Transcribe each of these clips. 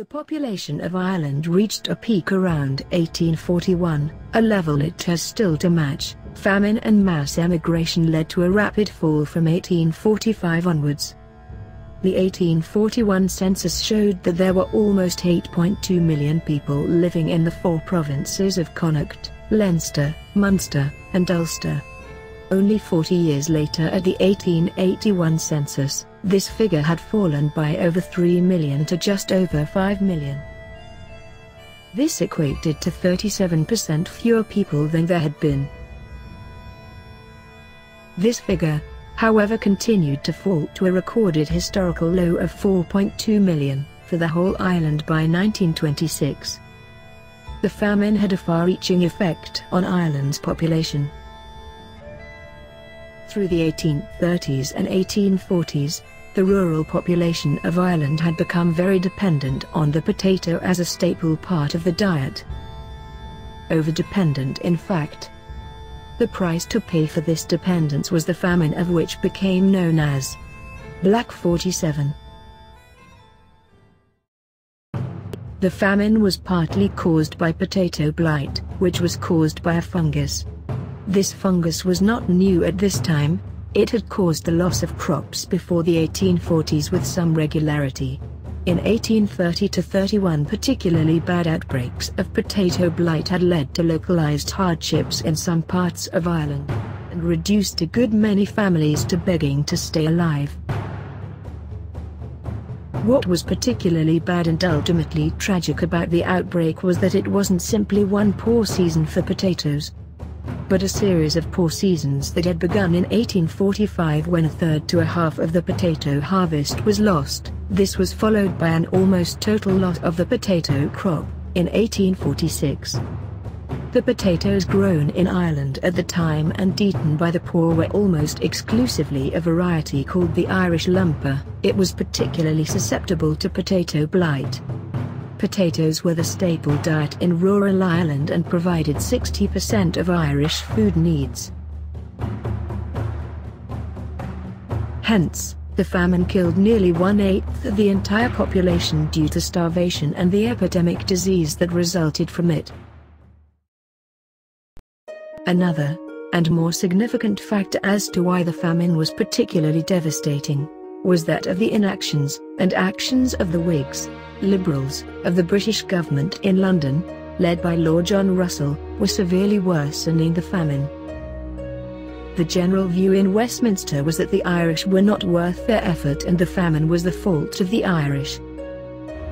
The population of Ireland reached a peak around 1841, a level it has still to match. Famine and mass emigration led to a rapid fall from 1845 onwards. The 1841 census showed that there were almost 8.2 million people living in the four provinces of Connacht, Leinster, Munster, and Ulster. Only 40 years later at the 1881 census, this figure had fallen by over 3 million to just over 5 million. This equated to 37% fewer people than there had been. This figure, however continued to fall to a recorded historical low of 4.2 million, for the whole island by 1926. The famine had a far-reaching effect on Ireland's population. Through the 1830s and 1840s, the rural population of Ireland had become very dependent on the potato as a staple part of the diet. Over-dependent in fact, the price to pay for this dependence was the famine of which became known as Black 47. The famine was partly caused by potato blight, which was caused by a fungus. This fungus was not new at this time, it had caused the loss of crops before the 1840s with some regularity. In 1830 to 31 particularly bad outbreaks of potato blight had led to localized hardships in some parts of Ireland, and reduced a good many families to begging to stay alive. What was particularly bad and ultimately tragic about the outbreak was that it wasn't simply one poor season for potatoes, but a series of poor seasons that had begun in 1845 when a third to a half of the potato harvest was lost. This was followed by an almost total loss of the potato crop, in 1846. The potatoes grown in Ireland at the time and eaten by the poor were almost exclusively a variety called the Irish lumper. It was particularly susceptible to potato blight. Potatoes were the staple diet in rural Ireland and provided 60% of Irish food needs. Hence, the famine killed nearly one-eighth of the entire population due to starvation and the epidemic disease that resulted from it. Another, and more significant factor as to why the famine was particularly devastating, was that of the inactions and actions of the Whigs, Liberals, of the British government in London, led by Lord John Russell, were severely worsening the famine. The general view in Westminster was that the Irish were not worth their effort and the famine was the fault of the Irish.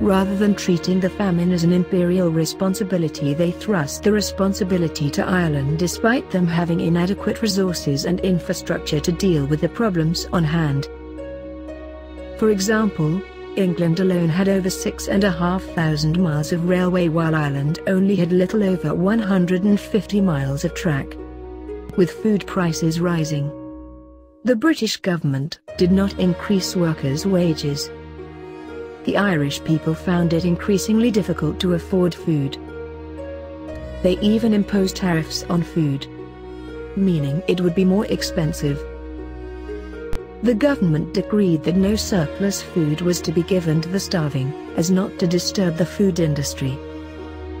Rather than treating the famine as an imperial responsibility they thrust the responsibility to Ireland despite them having inadequate resources and infrastructure to deal with the problems on hand. For example, England alone had over 6,500 miles of railway while Ireland only had little over 150 miles of track with food prices rising. The British government did not increase workers' wages. The Irish people found it increasingly difficult to afford food. They even imposed tariffs on food, meaning it would be more expensive. The government decreed that no surplus food was to be given to the starving, as not to disturb the food industry.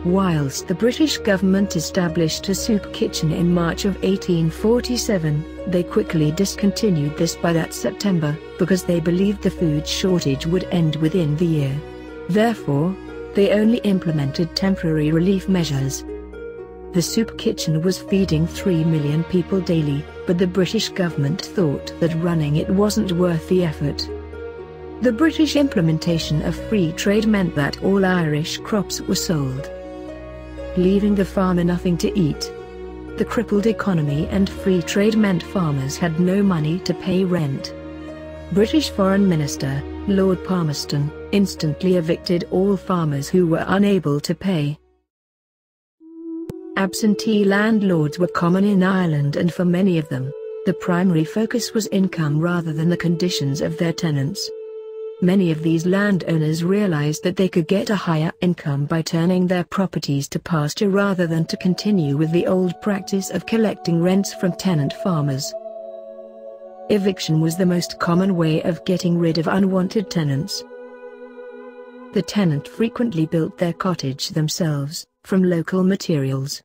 Whilst the British government established a soup kitchen in March of 1847, they quickly discontinued this by that September, because they believed the food shortage would end within the year. Therefore, they only implemented temporary relief measures. The soup kitchen was feeding 3 million people daily, but the British government thought that running it wasn't worth the effort. The British implementation of free trade meant that all Irish crops were sold leaving the farmer nothing to eat. The crippled economy and free trade meant farmers had no money to pay rent. British Foreign Minister, Lord Palmerston, instantly evicted all farmers who were unable to pay. Absentee landlords were common in Ireland and for many of them, the primary focus was income rather than the conditions of their tenants. Many of these landowners realized that they could get a higher income by turning their properties to pasture rather than to continue with the old practice of collecting rents from tenant farmers. Eviction was the most common way of getting rid of unwanted tenants. The tenant frequently built their cottage themselves, from local materials.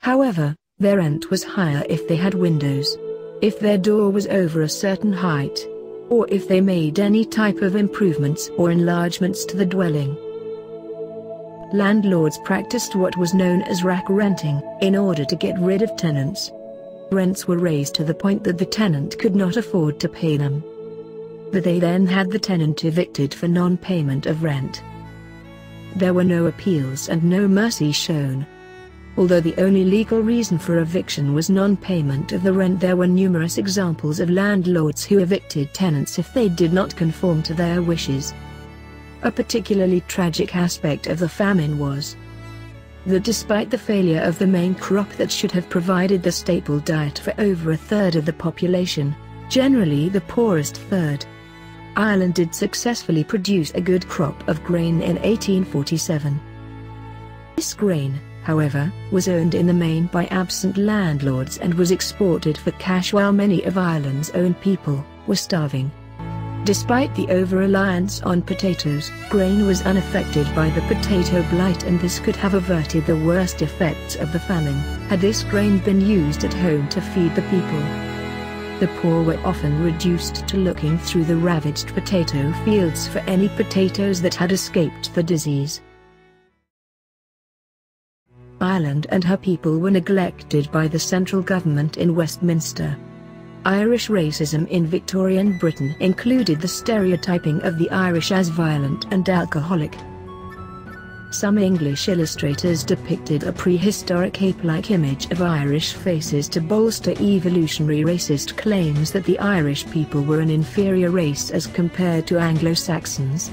However, their rent was higher if they had windows. If their door was over a certain height. Or if they made any type of improvements or enlargements to the dwelling. Landlords practiced what was known as rack renting, in order to get rid of tenants. Rents were raised to the point that the tenant could not afford to pay them. But they then had the tenant evicted for non-payment of rent. There were no appeals and no mercy shown. Although the only legal reason for eviction was non-payment of the rent there were numerous examples of landlords who evicted tenants if they did not conform to their wishes. A particularly tragic aspect of the famine was that despite the failure of the main crop that should have provided the staple diet for over a third of the population, generally the poorest third, Ireland did successfully produce a good crop of grain in 1847. This grain, however, was owned in the main by absent landlords and was exported for cash while many of Ireland's own people were starving. Despite the over-reliance on potatoes, grain was unaffected by the potato blight and this could have averted the worst effects of the famine, had this grain been used at home to feed the people. The poor were often reduced to looking through the ravaged potato fields for any potatoes that had escaped the disease. Ireland and her people were neglected by the central government in Westminster. Irish racism in Victorian Britain included the stereotyping of the Irish as violent and alcoholic. Some English illustrators depicted a prehistoric ape-like image of Irish faces to bolster evolutionary racist claims that the Irish people were an inferior race as compared to Anglo-Saxons.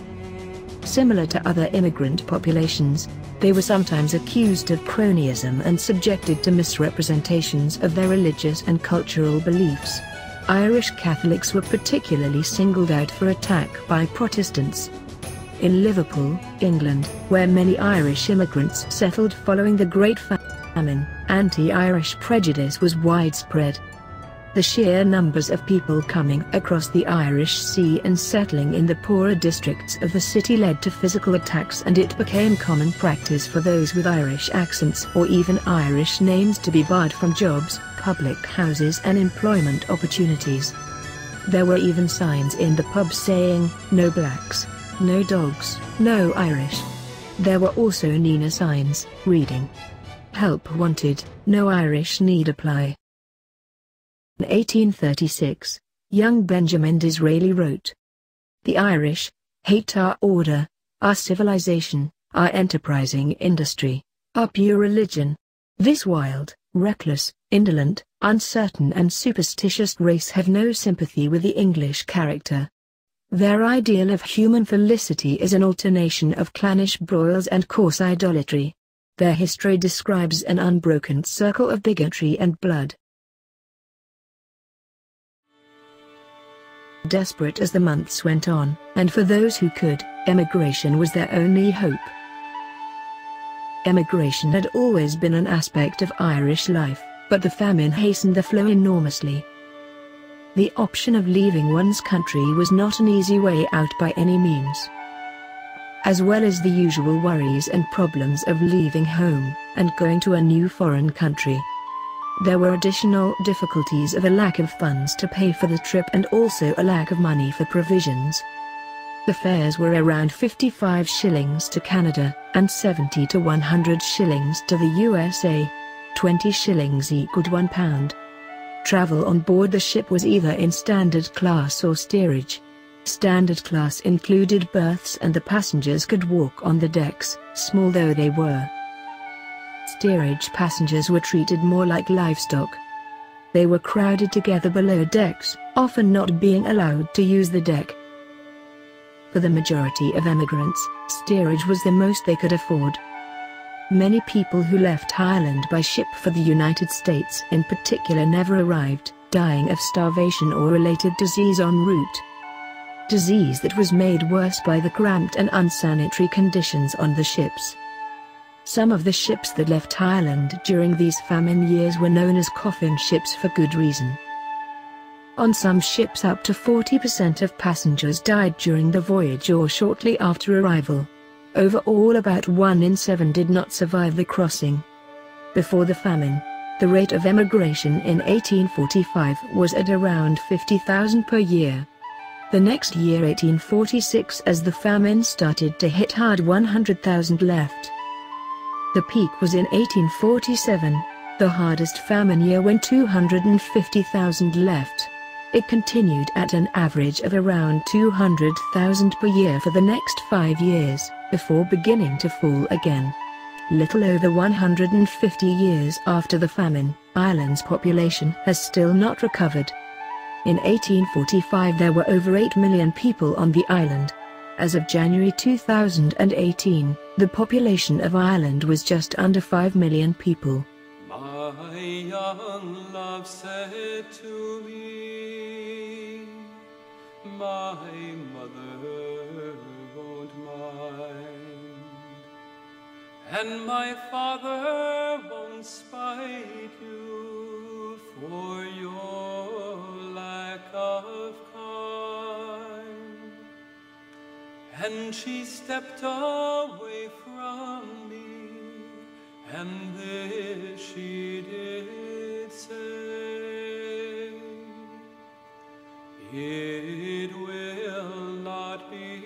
Similar to other immigrant populations, they were sometimes accused of cronyism and subjected to misrepresentations of their religious and cultural beliefs. Irish Catholics were particularly singled out for attack by Protestants. In Liverpool, England, where many Irish immigrants settled following the Great Famine, anti-Irish prejudice was widespread. The sheer numbers of people coming across the Irish Sea and settling in the poorer districts of the city led to physical attacks and it became common practice for those with Irish accents or even Irish names to be barred from jobs, public houses and employment opportunities. There were even signs in the pubs saying, no blacks, no dogs, no Irish. There were also Nina signs, reading, Help wanted, no Irish need apply. In 1836, young Benjamin Disraeli wrote, The Irish, hate our order, our civilization, our enterprising industry, our pure religion. This wild, reckless, indolent, uncertain and superstitious race have no sympathy with the English character. Their ideal of human felicity is an alternation of clannish broils and coarse idolatry. Their history describes an unbroken circle of bigotry and blood. Desperate as the months went on, and for those who could, emigration was their only hope. Emigration had always been an aspect of Irish life, but the famine hastened the flow enormously. The option of leaving one's country was not an easy way out by any means. As well as the usual worries and problems of leaving home, and going to a new foreign country. There were additional difficulties of a lack of funds to pay for the trip and also a lack of money for provisions. The fares were around 55 shillings to Canada, and 70 to 100 shillings to the USA. 20 shillings equaled one pound. Travel on board the ship was either in standard class or steerage. Standard class included berths and the passengers could walk on the decks, small though they were. Steerage passengers were treated more like livestock. They were crowded together below decks, often not being allowed to use the deck. For the majority of emigrants, steerage was the most they could afford. Many people who left Ireland by ship for the United States in particular never arrived, dying of starvation or related disease en route. Disease that was made worse by the cramped and unsanitary conditions on the ships. Some of the ships that left Ireland during these famine years were known as coffin ships for good reason. On some ships up to 40% of passengers died during the voyage or shortly after arrival. Overall about one in seven did not survive the crossing. Before the famine, the rate of emigration in 1845 was at around 50,000 per year. The next year 1846 as the famine started to hit hard 100,000 left. The peak was in 1847, the hardest famine year when 250,000 left. It continued at an average of around 200,000 per year for the next five years, before beginning to fall again. Little over 150 years after the famine, Ireland's population has still not recovered. In 1845 there were over 8 million people on the island. As of January 2018, the population of Ireland was just under 5 million people. My young love said to me, My mother won't mind, and my father won't spite you for your lack of And she stepped away from me. And this she did say, It will not be